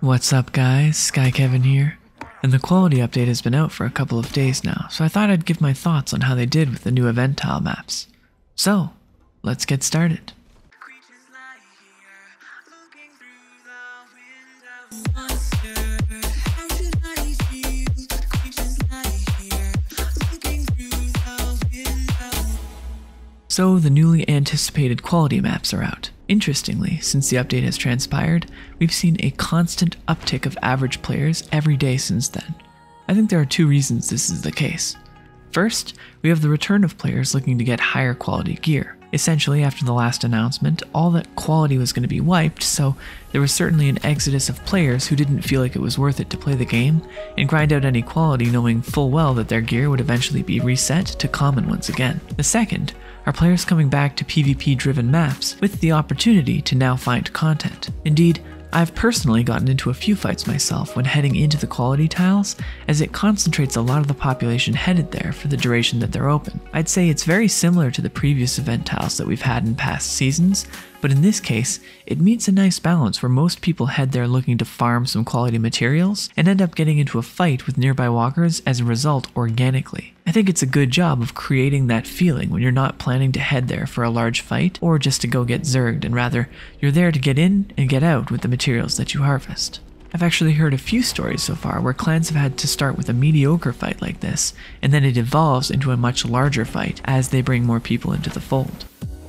What's up, guys? Sky Kevin here. And the quality update has been out for a couple of days now, so I thought I'd give my thoughts on how they did with the new event tile maps. So, let's get started. So, the newly anticipated quality maps are out. Interestingly, since the update has transpired, we've seen a constant uptick of average players every day since then. I think there are two reasons this is the case. First, we have the return of players looking to get higher quality gear. Essentially, after the last announcement, all that quality was going to be wiped, so there was certainly an exodus of players who didn't feel like it was worth it to play the game and grind out any quality knowing full well that their gear would eventually be reset to common once again. The second are players coming back to PvP driven maps with the opportunity to now find content. Indeed, I've personally gotten into a few fights myself when heading into the quality tiles, as it concentrates a lot of the population headed there for the duration that they're open. I'd say it's very similar to the previous event tiles that we've had in past seasons, but in this case, it meets a nice balance where most people head there looking to farm some quality materials and end up getting into a fight with nearby walkers as a result organically. I think it's a good job of creating that feeling when you're not planning to head there for a large fight or just to go get zerged, and rather, you're there to get in and get out with the materials that you harvest. I've actually heard a few stories so far where clans have had to start with a mediocre fight like this, and then it evolves into a much larger fight as they bring more people into the fold.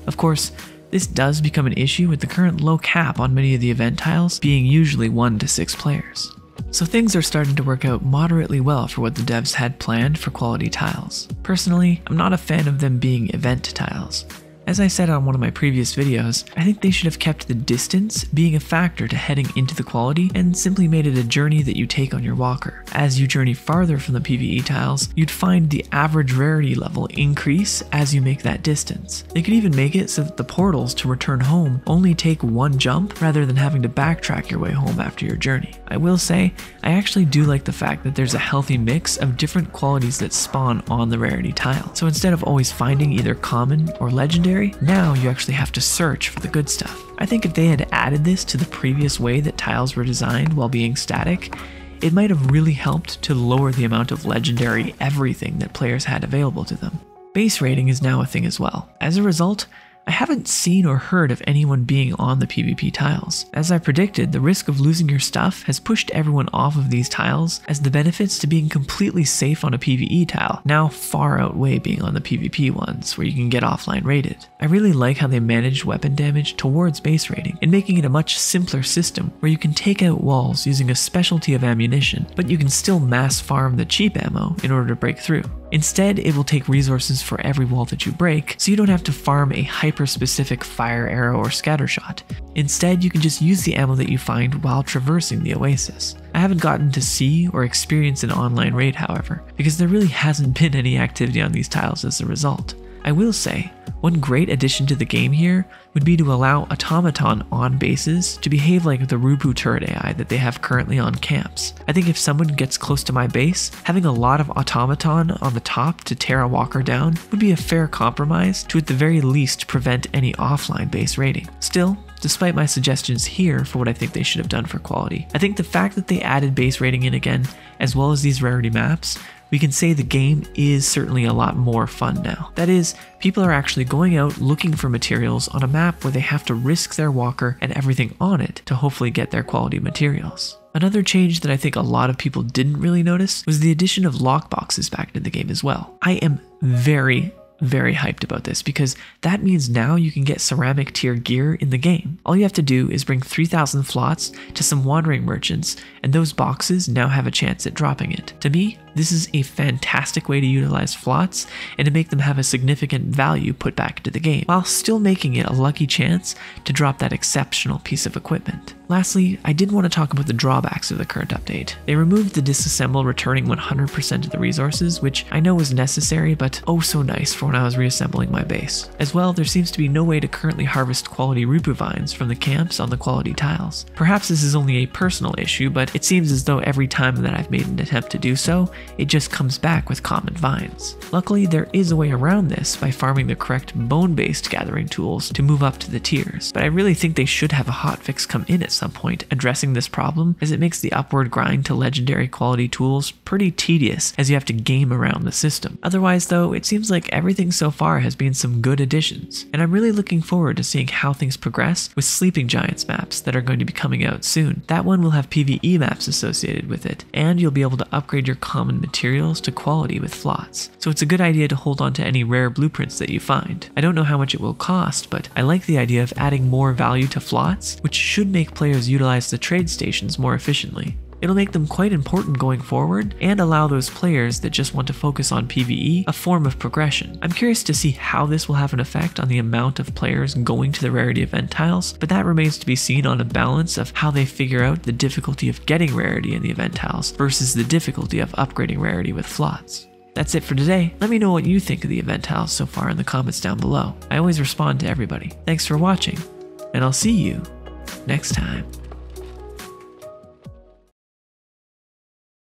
Of course, this does become an issue with the current low cap on many of the event tiles being usually 1 to 6 players. So things are starting to work out moderately well for what the devs had planned for quality tiles. Personally, I'm not a fan of them being event tiles. As I said on one of my previous videos, I think they should have kept the distance being a factor to heading into the quality and simply made it a journey that you take on your walker. As you journey farther from the PvE tiles, you'd find the average rarity level increase as you make that distance. They could even make it so that the portals to return home only take one jump rather than having to backtrack your way home after your journey. I will say, I actually do like the fact that there's a healthy mix of different qualities that spawn on the rarity tile. So instead of always finding either common or legendary, now you actually have to search for the good stuff. I think if they had added this to the previous way that tiles were designed while being static, it might have really helped to lower the amount of legendary everything that players had available to them. Base raiding is now a thing as well. As a result, I haven't seen or heard of anyone being on the PvP tiles. As I predicted, the risk of losing your stuff has pushed everyone off of these tiles, as the benefits to being completely safe on a PvE tile now far outweigh being on the PvP ones, where you can get offline raided. I really like how they managed weapon damage towards base raiding, and making it a much simpler system where you can take out walls using a specialty of ammunition, but you can still mass farm the cheap ammo in order to break through. Instead, it will take resources for every wall that you break, so you don't have to farm a hyper-specific fire arrow or scatter shot. Instead, you can just use the ammo that you find while traversing the oasis. I haven't gotten to see or experience an online raid, however, because there really hasn't been any activity on these tiles as a result. I will say, one great addition to the game here would be to allow automaton on bases to behave like the Rupu turret AI that they have currently on camps. I think if someone gets close to my base, having a lot of automaton on the top to tear a walker down would be a fair compromise to at the very least prevent any offline base raiding. Still, despite my suggestions here for what I think they should have done for quality. I think the fact that they added base raiding in again, as well as these rarity maps, we can say the game is certainly a lot more fun now. That is, people are actually going out looking for materials on a map where they have to risk their walker and everything on it to hopefully get their quality materials. Another change that I think a lot of people didn't really notice was the addition of lockboxes back into the game as well. I am very, very hyped about this because that means now you can get ceramic tier gear in the game. All you have to do is bring 3000 flots to some wandering merchants, and those boxes now have a chance at dropping it. To me, this is a fantastic way to utilize flots and to make them have a significant value put back into the game, while still making it a lucky chance to drop that exceptional piece of equipment. Lastly, I did want to talk about the drawbacks of the current update. They removed the disassemble returning 100% of the resources, which I know was necessary, but oh so nice for when I was reassembling my base. As well, there seems to be no way to currently harvest quality Rupu vines from the camps on the quality tiles. Perhaps this is only a personal issue, but it seems as though every time that I've made an attempt to do so, it just comes back with common vines. Luckily, there is a way around this by farming the correct bone based gathering tools to move up to the tiers, but I really think they should have a hotfix come in at some point addressing this problem as it makes the upward grind to legendary quality tools pretty tedious as you have to game around the system. Otherwise, though, it seems like everything so far has been some good additions, and I'm really looking forward to seeing how things progress with Sleeping Giants maps that are going to be coming out soon. That one will have PvE maps associated with it, and you'll be able to upgrade your common materials to quality with flots. So it's a good idea to hold on to any rare blueprints that you find. I don't know how much it will cost, but I like the idea of adding more value to flots, which should make players utilize the trade stations more efficiently. It'll make them quite important going forward and allow those players that just want to focus on PvE a form of progression. I'm curious to see how this will have an effect on the amount of players going to the rarity event tiles, but that remains to be seen on a balance of how they figure out the difficulty of getting rarity in the event tiles versus the difficulty of upgrading rarity with flots. That's it for today. Let me know what you think of the event tiles so far in the comments down below. I always respond to everybody. Thanks for watching, and I'll see you next time.